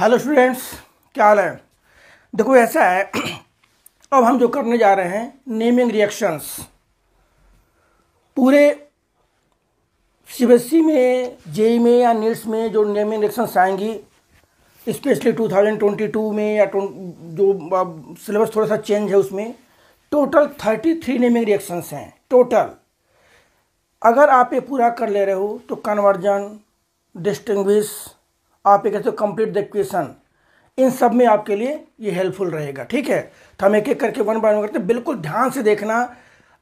Hello students, क्या हाल है? देखो, ऐसा है, अब हम जो करने जा रहे हैं नेमिंग रिएक्शंस पूरे सीबीएसई में जेई में या नीट्स में जो नेमिंग रिएक्शंस आएँगी स्पेशली 2022 में या जो सिलेबस थोड़ा सा चेंज है उसमें टोटल 33 नेमिंग रिएक्शंस हैं टोटल अगर आप ये पूरा कर ले रहे हो तो कन्वर्जन डिस्टिंग्विश आप ये कहते हो कंप्लीट द इक्वेशन इन सब में आपके लिए ये हेल्पफुल रहेगा, ठीक है? तो हम एक एक करके वन बाय वन करते हैं। बिल्कुल ध्यान से देखना।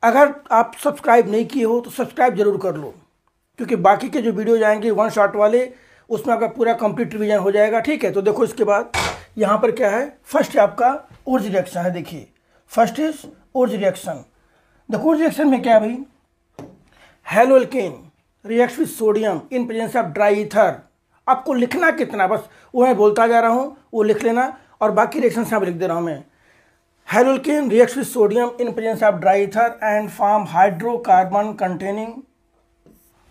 अगर आप सब्सक्राइब नहीं किए हो तो सब्सक्राइब ज़रूर कर लो। क्योंकि बाकी के जो वीडियो जाएँगे वन शॉट वाले, उसमें आपका पूरा कंप्लीट रिविजन हो जाएगा, ठीक है? तो देखो इसके बाद, यहाँ पर क्या है? फ़र्स्ट आपका ओर्ज रिएक्शन है, देखिए। फ़र्स्ट इज़ ओर्ज रिएक्शन देखो ओर्ज रिएक्शन में क्या भाई? Haloalkane react with sodium in presence of dry ether आपको लिखना कितना, बस वो मैं बोलता जा रहा हूँ, वो लिख लेना और बाकी रिएक्शन यहाँ लिख दे रहा हूँ मैं। Haloalkane react with sodium in presence of dry ether and form hydrocarbon containing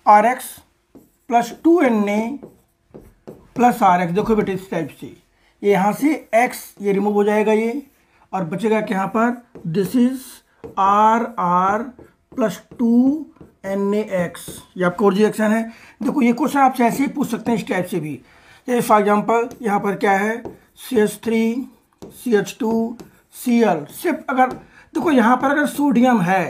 R X plus two N A plus R X देखो बेटे इस टाइप से। ये यहाँ से एक्स ये रिमूव हो जाएगा ये। और बचेगा क्या यहाँ पर this is R R plus two N A X. ये आपका रिएक्शन है। देखो, ये क्वेश्चन आप ऐसे ही पूछ सकते हैं इस टाइप से भी। जैसे फॉर एग्ज़ाम्पल यहाँ पर क्या है? C H three C H two C L सिर्फ़ अगर, देखो, यहाँ पर अगर सोडियम है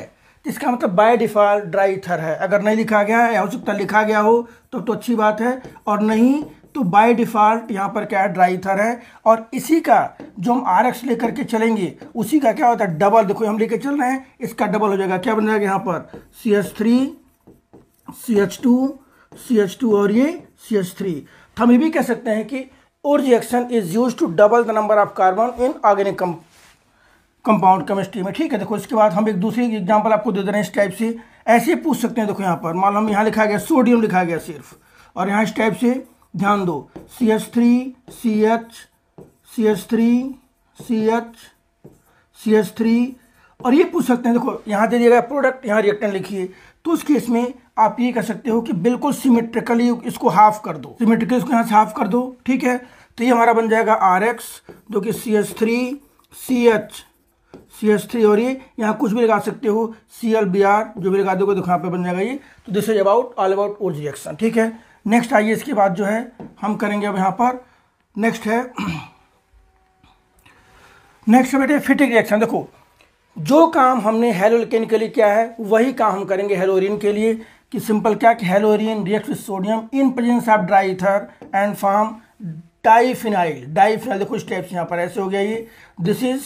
तो इसका मतलब बाय डिफ़ॉल्ट ड्राई थर है। अगर नहीं लिखा गया है हो सकता लिखा गया हो तो तो अच्छी बात है। और नहीं तो बाय डिफ़ॉल्ट यहाँ पर क्या है? ड्राई थर है। और इसी का जो हम आर एक्स लेकर के चलेंगे, उसी का क्या होता है? डबल देखो, हम लेकर चल रहे हैं, इसका डबल हो जाएगा। क्या बन जाएगा यहाँ पर? C H three C H two C H two और ये सी एच थ्री तो हम ये भी कह सकते हैं कि और reaction is use to double the number of carbon in organic compound chemistry में। ठीक है, देखो, इसके बाद हम एक दूसरी एग्ज़ाम्पल आपको दे दे रहे हैं इस टाइप से। ऐसे पूछ सकते हैं, देखो यहाँ पर। मान लो हम यहाँ लिखा गया सोडियम लिखा गया सिर्फ़। और यहाँ इस टाइप से ध्यान दो। C H three C H C H three C H C H three और ये पूछ सकते हैं, देखो, यहाँ दे दिया गया प्रोडक्ट यहाँ रिएक्टेंट लिखिए तो उस केस में आप ये कर सकते हो कि बिल्कुल सिमेट्रिकली इसको हाफ़ कर दो। सिमेट्रिकली इसको यहाँ से हाफ़ कर दो, ठीक है? तो ये हमारा बन जाएगा आर एक्स जो कि C H three C H C H three और ये यहाँ कुछ भी लगा सकते हो सी एल बी आर जो भी लगा दोगे तो यहाँ पे बन जाएगा ये। तो this is about all about or reaction ठीक है? नेक्स्ट आइए इसके बाद जो है, हम करेंगे अब यहाँ पर। नेक्स्ट है नेक्स्ट बेटे फिटिक रिएक्शन देखो, जो काम हमने हेलोलिकेन के लिए किया है, वही काम हम करेंगे हेलोरिन के लिए। कि सिंपल क्या, कि haloarene react with sodium in presence of dry ether and form diphenyl diphenyl देखो स्टेप्स यहाँ पर ऐसे हो गया ये। This is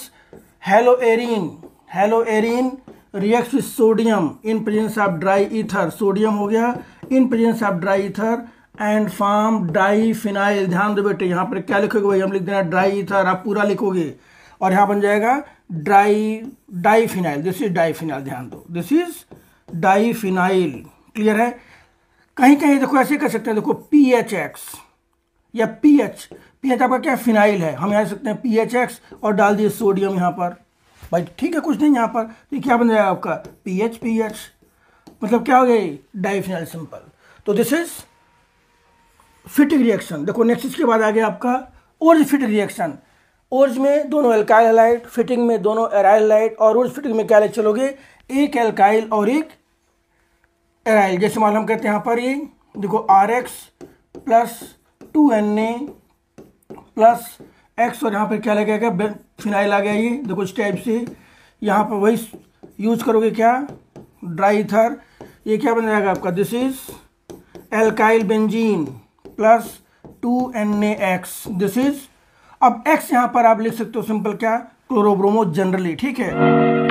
haloarene haloarene react with sodium in presence of dry ether sodium हो गया। In presence of dry ether and form diphenyl ध्यान दो बेटे, यहाँ पर क्या लिखोगे भाई? हम लिख देना ड्राई ईथर आप पूरा लिखोगे। और यहाँ बन जाएगा dry diphenyl this is diphenyl ध्यान दो। This is diphenyl clear है? कहीं कहीं देखो, ऐसे कर सकते हैं, देखो पी एच एक्स या पी एच पी एच आपका क्या फिनाइल है? हम यहाँ सकते हैं पी एच एक्स और डाल दिए सोडियम यहाँ पर। भाई, ठीक है, कुछ नहीं यहाँ पर। तो क्या बन जाएगा आपका? पी एच पी एच मतलब क्या हो गई? डाइफिनल सिंपल तो दिस इज़ फिटिक रिएक्शन देखो नेक्स्ट इसके बाद आ गया आपका ओर्ज फिटिक रिएक्शन ओर्ज में दोनों एल्काइल हेलाइट फिटिंग में दोनों एराइल लाइट और ओर्ज फिटिंग में क्या ले चलोगे? एक एल्काइल और एक एराइल जैसे मान हम कहते हैं यहाँ पर ये, देखो R X plus two N A plus X और यहाँ पर क्या लगेगा फिनाइल आ गया ये. देखो, इस टाइप से यहाँ पर वही यूज़ करोगे क्या? ड्राई थर ये क्या बन जाएगा आपका? This is alkyl benzene plus two N A X this is अब एक्स यहाँ पर आप लिख सकते हो सिंपल क्या? क्लोरोब्रोमो जनरली ठीक है?